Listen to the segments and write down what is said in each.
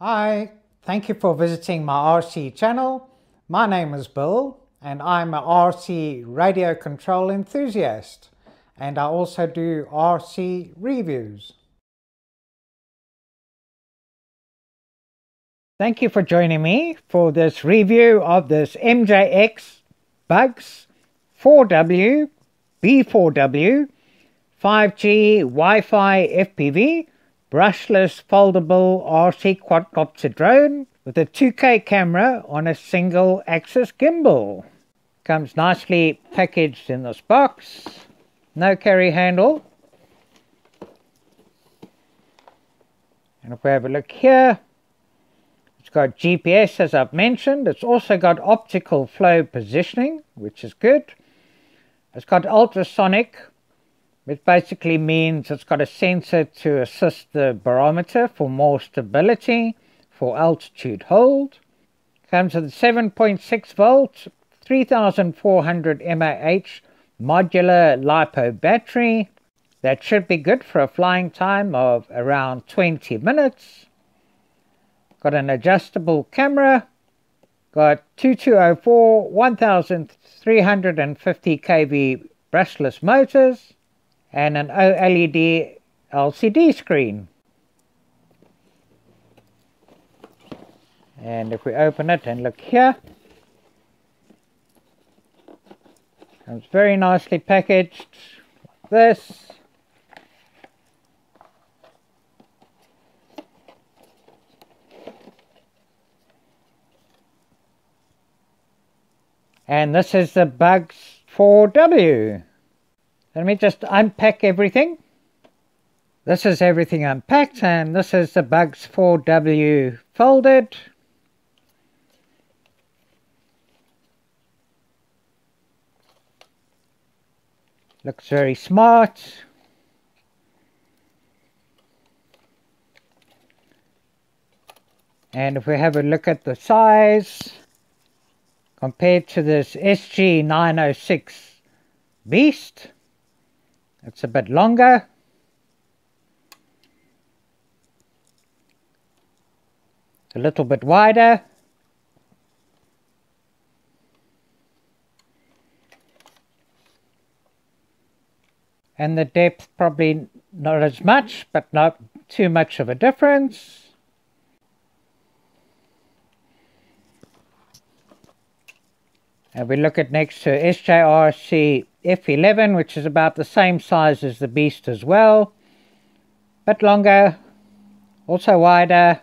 Hi, thank you for visiting my RC channel. My name is Bill and I'm a RC radio control enthusiast and I also do RC reviews. Thank you for joining me for this review of this MJX Bugs 4W B4W 5G Wi-Fi FPV brushless foldable RC quadcopter drone with a 2K camera on a single axis gimbal. Comes nicely packaged in this box. No carry handle. And if we have a look here, it's got GPS as I've mentioned. It's also got optical flow positioning, which is good. It's got ultrasonic which basically means it's got a sensor to assist the barometer for more stability for altitude hold. Comes with a 7.6 volt, 3400 mAh modular LiPo battery. That should be good for a flying time of around 20 minutes. Got an adjustable camera. Got 2204 1350 kV brushless motors and an OLED LCD screen. And if we open it and look here, comes very nicely packaged like this. And this is the Bugs 4W. Let me just unpack everything. This is everything unpacked and this is the Bugs 4W folded. Looks very smart. And if we have a look at the size compared to this SG906 Beast, it's a bit longer. A little bit wider. And the depth probably not as much, but not too much of a difference. And we look at next to SJRC F11, which is about the same size as the Beast as well. but longer, also wider,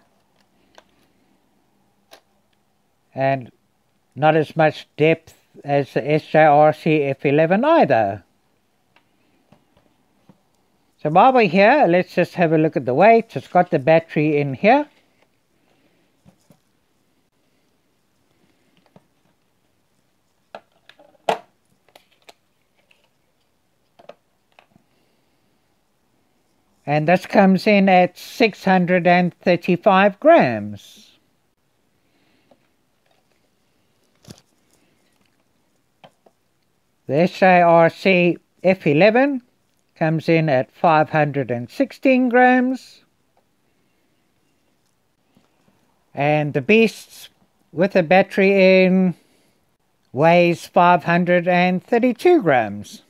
and not as much depth as the SJRC F11 either. So while we're here, let's just have a look at the weight. It's got the battery in here. And this comes in at 635 grams. The SJRC F11 comes in at 516 grams. And the Beasts with a battery in weighs 532 grams.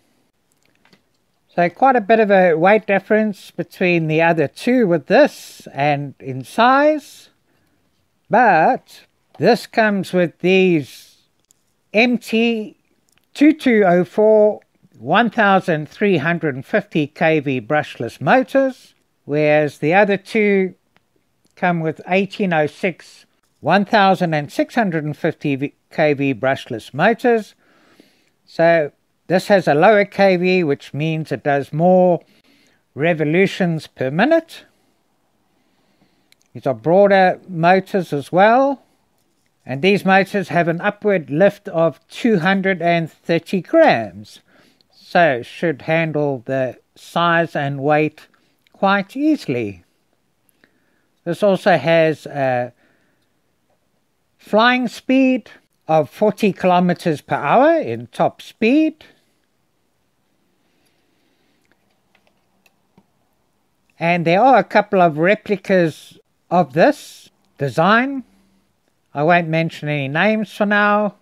So quite a bit of a weight difference between the other two with this and in size. But this comes with these MT 2204 1350 kV brushless motors, whereas the other two come with 1806 1650 kV brushless motors. So this has a lower kV, which means it does more revolutions per minute. These are broader motors as well. And these motors have an upward lift of 230 grams. So should handle the size and weight quite easily. This also has a flying speed of 40 kilometers per hour in top speed And there are a couple of replicas of this design. I won't mention any names for now,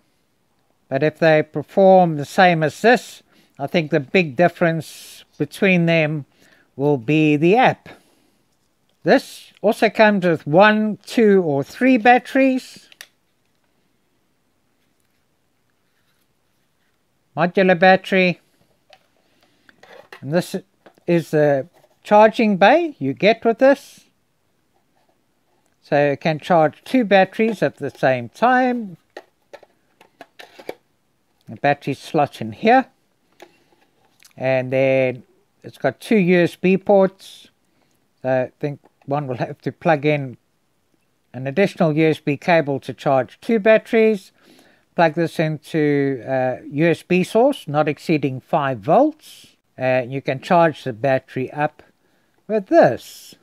but if they perform the same as this, I think the big difference between them will be the app. This also comes with one, two or three batteries. Modular battery. And this is the charging bay you get with this. So it can charge two batteries at the same time. The battery slot in here. And then it's got two USB ports. So I think one will have to plug in an additional USB cable to charge two batteries. Plug this into a USB source not exceeding 5 volts. And you can charge the battery up with this.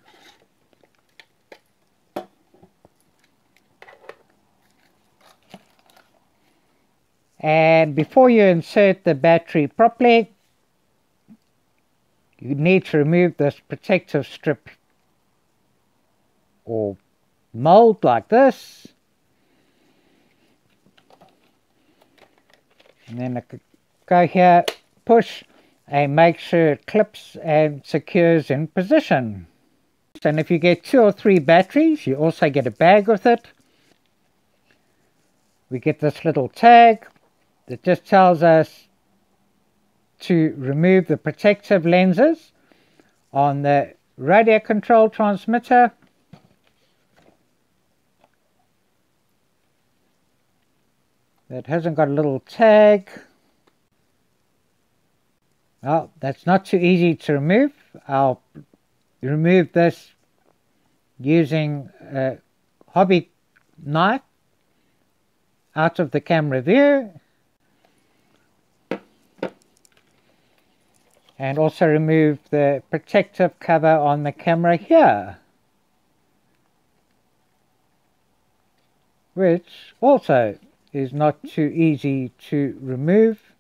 And before you insert the battery properly, you need to remove this protective strip or mold like this. And then I could go here, push, and make sure it clips and secures in position. And if you get two or three batteries, you also get a bag with it. We get this little tag that just tells us to remove the protective lenses on the radio control transmitter that hasn't got a little tag. Well, that's not too easy to remove. I'll remove this using a hobby knife out of the camera view and also remove the protective cover on the camera here which also is not too easy to remove.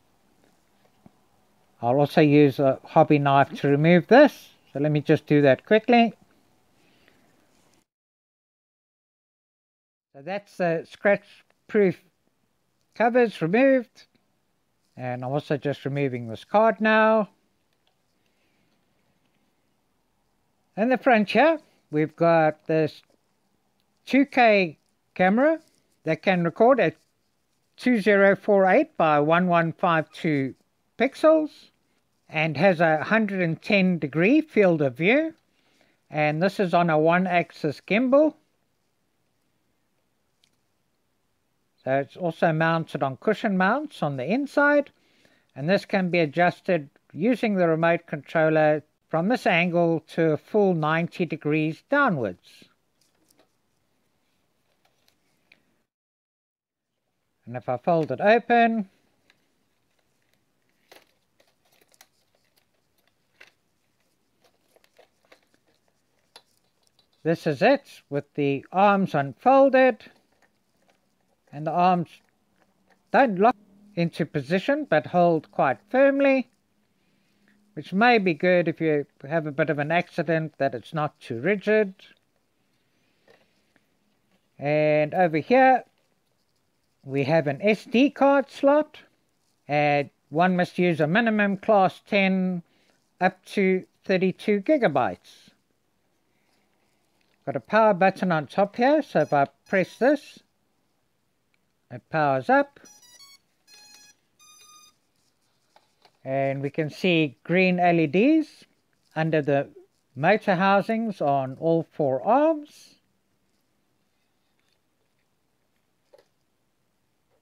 I'll also use a hobby knife to remove this. So let me just do that quickly. So that's the scratch proof covers removed. And I'm also just removing this card now. In the front here, we've got this 2K camera that can record at 2048 by 1152 pixels and has a 110 degree field of view. And this is on a one axis gimbal. So it's also mounted on cushion mounts on the inside. And this can be adjusted using the remote controller from this angle to a full 90 degrees downwards. And if I fold it open, this is it with the arms unfolded and the arms don't lock into position but hold quite firmly which may be good if you have a bit of an accident that it's not too rigid and over here we have an SD card slot and one must use a minimum class 10 up to 32 gigabytes. Got a power button on top here so if I press this it powers up and we can see green LEDs under the motor housings on all four arms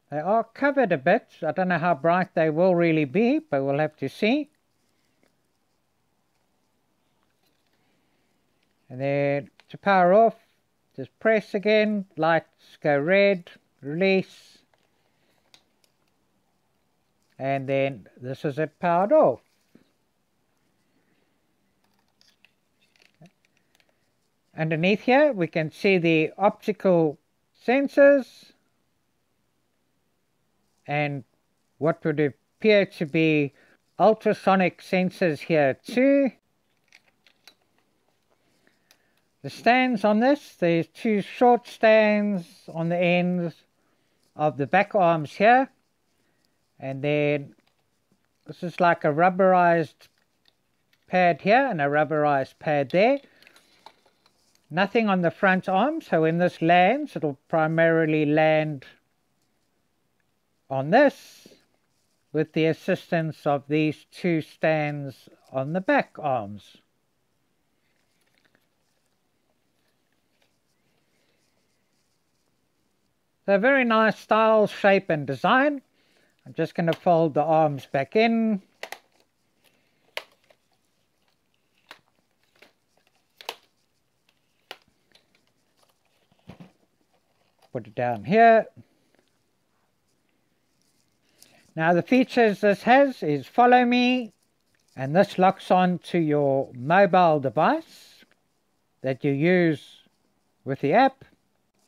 They are covered a bit. I don't know how bright they will really be, but we'll have to see. And then to power off, just press again, lights go red, release. And then this is it powered off. Underneath here we can see the optical sensors and what would appear to be ultrasonic sensors here too. The stands on this, there's two short stands on the ends of the back arms here. And then this is like a rubberized pad here and a rubberized pad there. Nothing on the front arm, so when this lands, it'll primarily land on this with the assistance of these two stands on the back arms. So very nice style, shape and design. I'm just going to fold the arms back in. Put it down here. Now the features this has is follow me and this locks on to your mobile device that you use with the app.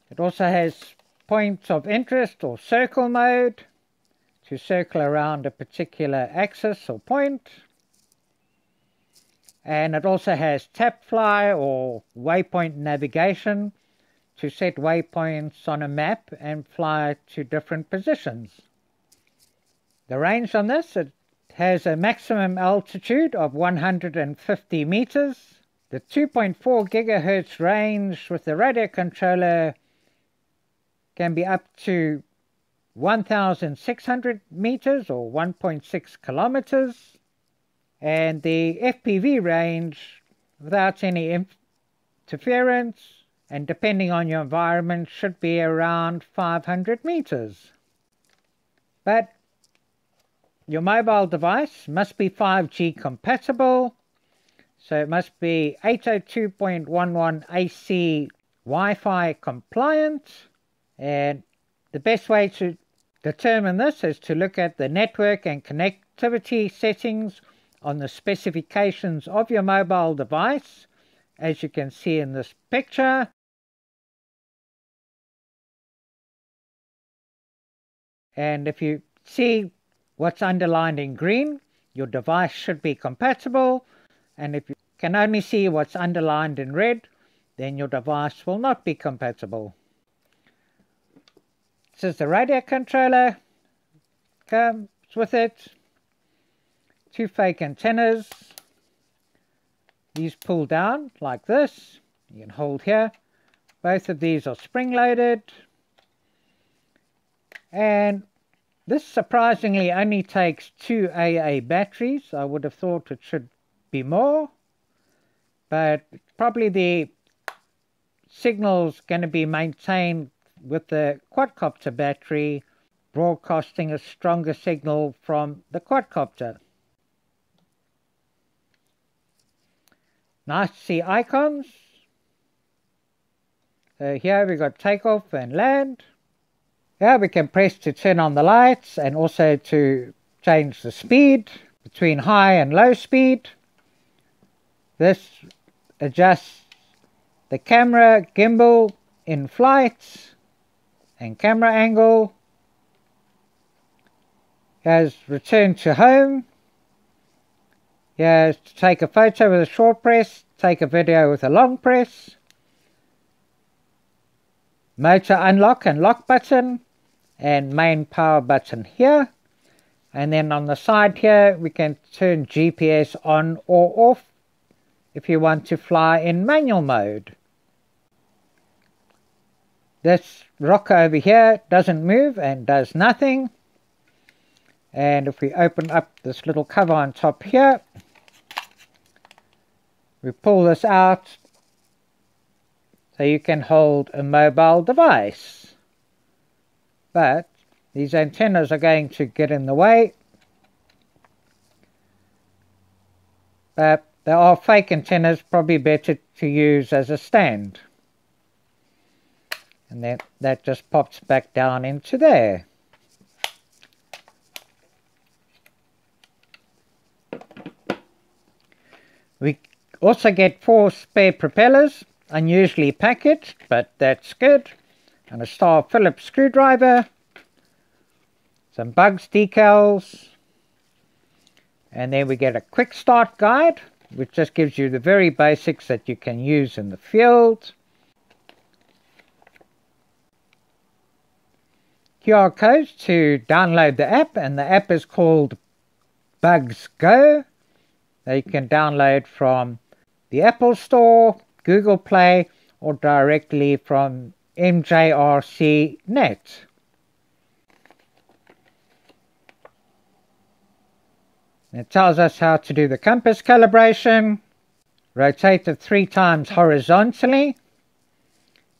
It also has points of interest or circle mode to circle around a particular axis or point. And it also has tap fly or waypoint navigation to set waypoints on a map and fly to different positions. The range on this, it has a maximum altitude of 150 meters. The 2.4 gigahertz range with the radio controller can be up to 1,600 meters or 1.6 kilometers, and the FPV range without any interference and depending on your environment should be around 500 meters. But your mobile device must be 5G compatible, so it must be 802.11 AC Wi-Fi compliant, and the best way to determine this is to look at the network and connectivity settings on the specifications of your mobile device, as you can see in this picture. And if you see what's underlined in green, your device should be compatible. And if you can only see what's underlined in red, then your device will not be compatible. This is the radio controller. Comes with it. Two fake antennas. These pull down like this. You can hold here. Both of these are spring loaded. And this surprisingly only takes two AA batteries. I would have thought it should be more. But probably the signal's going to be maintained with the quadcopter battery broadcasting a stronger signal from the quadcopter. Nice to see icons. So here we got takeoff and land. Here we can press to turn on the lights and also to change the speed between high and low speed. This adjusts the camera gimbal in flight and camera angle has returned to home. He has to take a photo with a short press take a video with a long press. Motor unlock and lock button and main power button here. And then on the side here we can turn GPS on or off if you want to fly in manual mode this rock over here doesn't move and does nothing. And if we open up this little cover on top here, we pull this out so you can hold a mobile device. But these antennas are going to get in the way. But there are fake antennas, probably better to use as a stand and then that just pops back down into there. We also get four spare propellers, unusually packaged, but that's good. And a star Phillips screwdriver, some bugs decals, and then we get a quick start guide which just gives you the very basics that you can use in the field. QR codes to download the app, and the app is called Bugs Go. That you can download from the Apple Store, Google Play, or directly from MJRC Net. It tells us how to do the compass calibration. Rotate it three times horizontally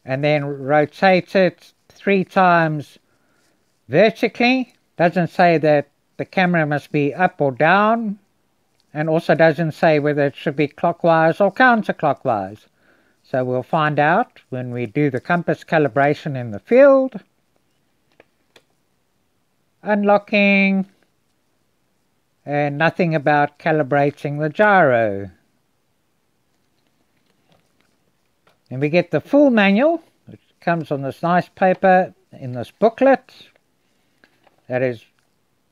and then rotate it three times vertically. Doesn't say that the camera must be up or down and also doesn't say whether it should be clockwise or counterclockwise. So we'll find out when we do the compass calibration in the field. Unlocking and nothing about calibrating the gyro. And we get the full manual, which comes on this nice paper in this booklet. That is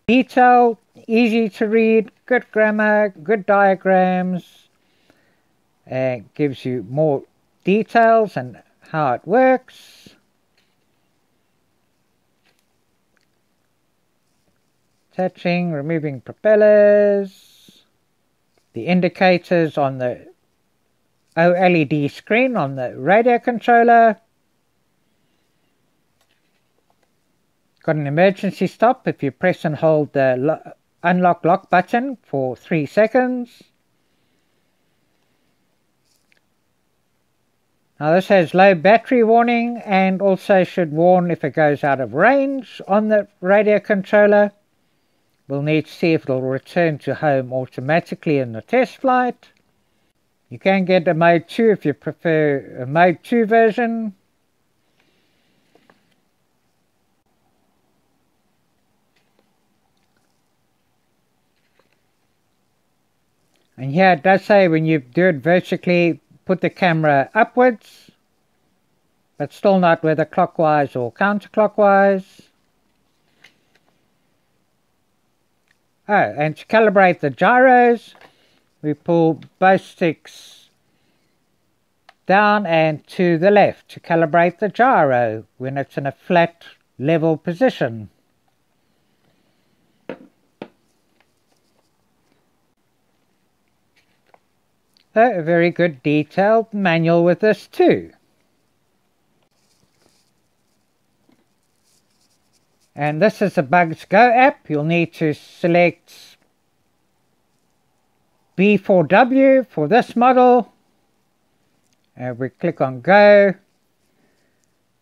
detailed, easy to read, good grammar, good diagrams, and gives you more details and how it works. Attaching, removing propellers, the indicators on the OLED screen on the radio controller. Got an emergency stop if you press and hold the unlock lock button for 3 seconds. Now this has low battery warning and also should warn if it goes out of range on the radio controller. We'll need to see if it'll return to home automatically in the test flight. You can get a Mode 2 if you prefer a Mode 2 version. And here it does say when you do it vertically, put the camera upwards, but still not whether clockwise or counterclockwise. Oh, and to calibrate the gyros, we pull both sticks down and to the left to calibrate the gyro when it's in a flat level position. A very good detailed manual with this too. And this is the Bugs Go app. You'll need to select B4W for this model. And we click on Go.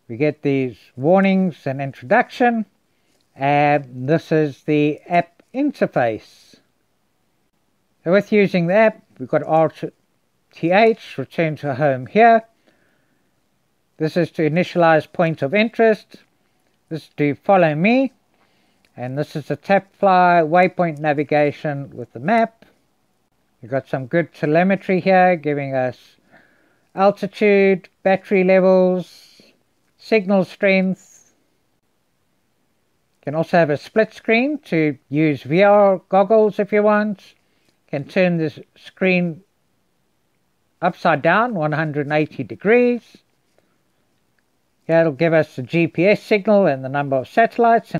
We get these warnings and introduction. And this is the app interface. So with using the app, we've got RTH, return to home here. This is to initialize point of interest. This is to follow me. And this is the tap fly waypoint navigation with the map. We've got some good telemetry here giving us altitude, battery levels, signal strength. You can also have a split screen to use VR goggles if you want. You can turn this screen upside down 180 degrees. Yeah, it'll give us the GPS signal and the number of satellites.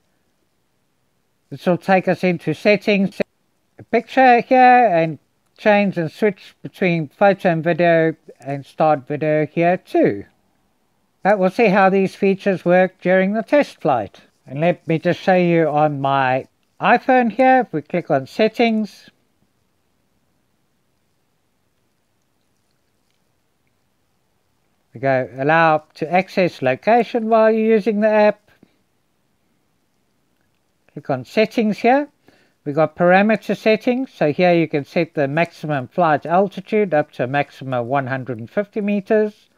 This will take us into settings, a picture here, and change and switch between photo and video and start video here too. But we'll see how these features work during the test flight. And let me just show you on my iPhone here, if we click on settings, We go allow to access location while you're using the app. Click on settings here. We've got parameter settings. So here you can set the maximum flight altitude up to a maximum 150 meters.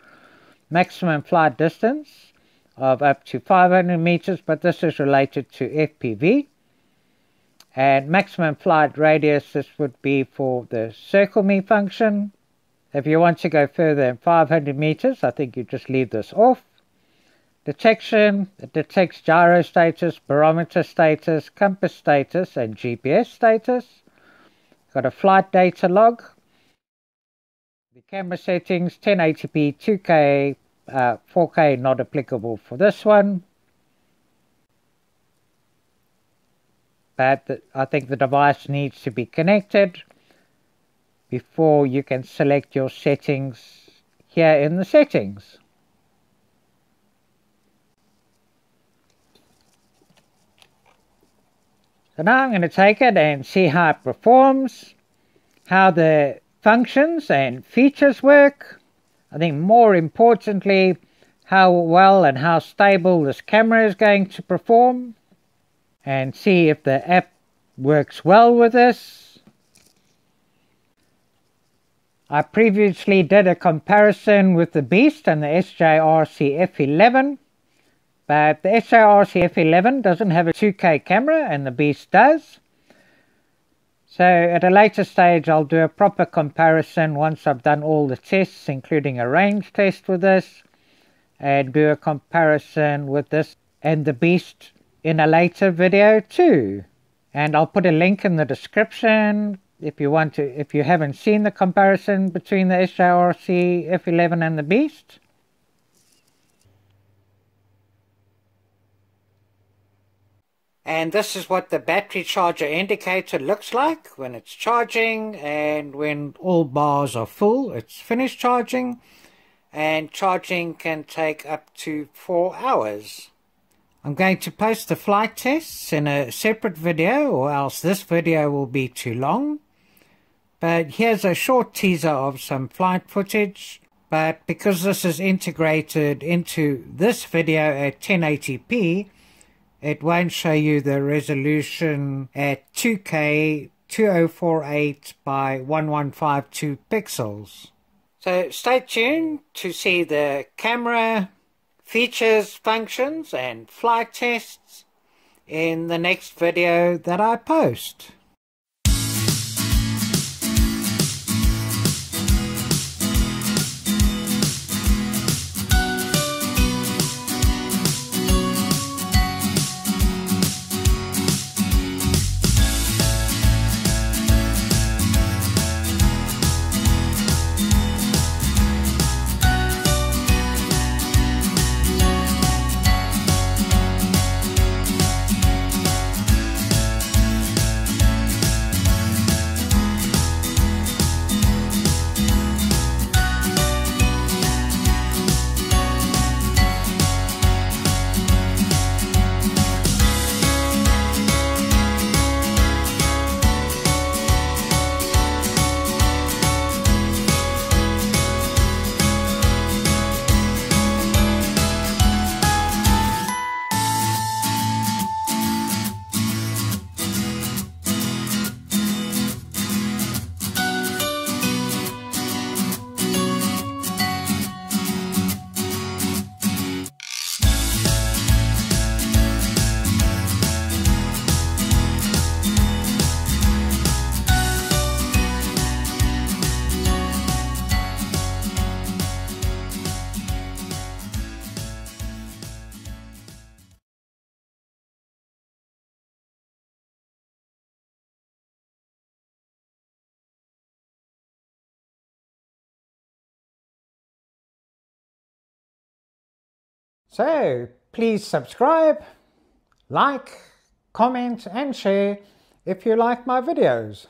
Maximum flight distance of up to 500 meters, but this is related to FPV. And maximum flight radius, this would be for the circle me function. If you want to go further than 500 meters, I think you just leave this off. Detection, it detects gyro status, barometer status, compass status, and GPS status. Got a flight data log. The camera settings 1080p, 2K, uh, 4K not applicable for this one. But the, I think the device needs to be connected before you can select your settings here in the settings. So now I'm going to take it and see how it performs, how the functions and features work. I think more importantly, how well and how stable this camera is going to perform and see if the app works well with this. I previously did a comparison with the Beast and the SJRC F11 but the SJRC F11 doesn't have a 2K camera and the Beast does. So at a later stage I'll do a proper comparison once I've done all the tests including a range test with this and do a comparison with this and the Beast in a later video too. And I'll put a link in the description if you want to, if you haven't seen the comparison between the SJRC F11 and the Beast. And this is what the battery charger indicator looks like when it's charging and when all bars are full, it's finished charging. And charging can take up to four hours. I'm going to post the flight tests in a separate video or else this video will be too long. But here's a short teaser of some flight footage. But because this is integrated into this video at 1080p, it won't show you the resolution at 2K 2048 by 1152 pixels. So stay tuned to see the camera features, functions and flight tests in the next video that I post. So please subscribe, like, comment and share if you like my videos.